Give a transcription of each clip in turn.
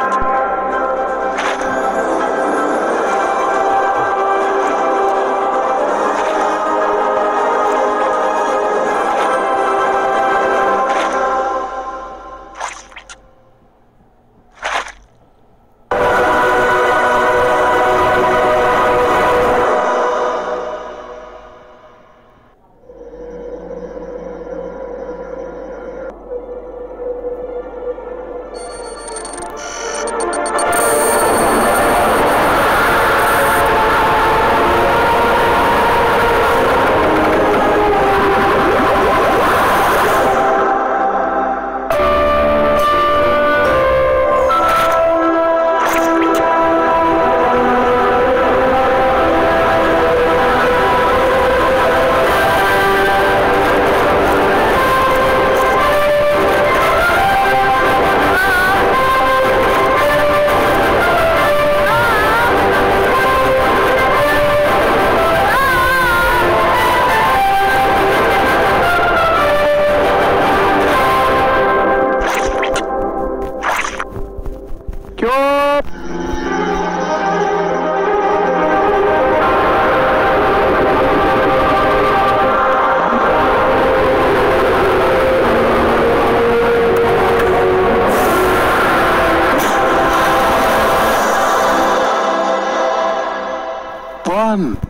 One. What?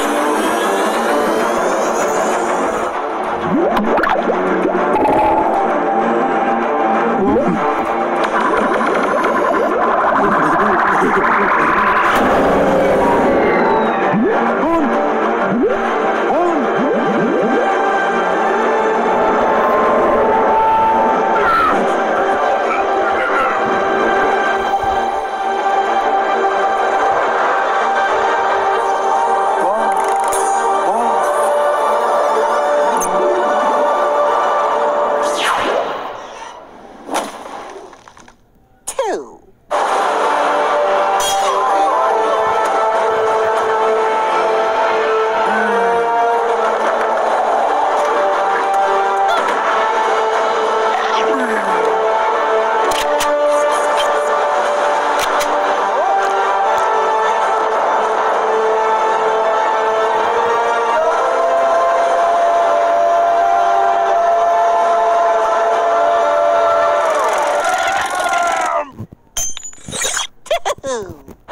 room.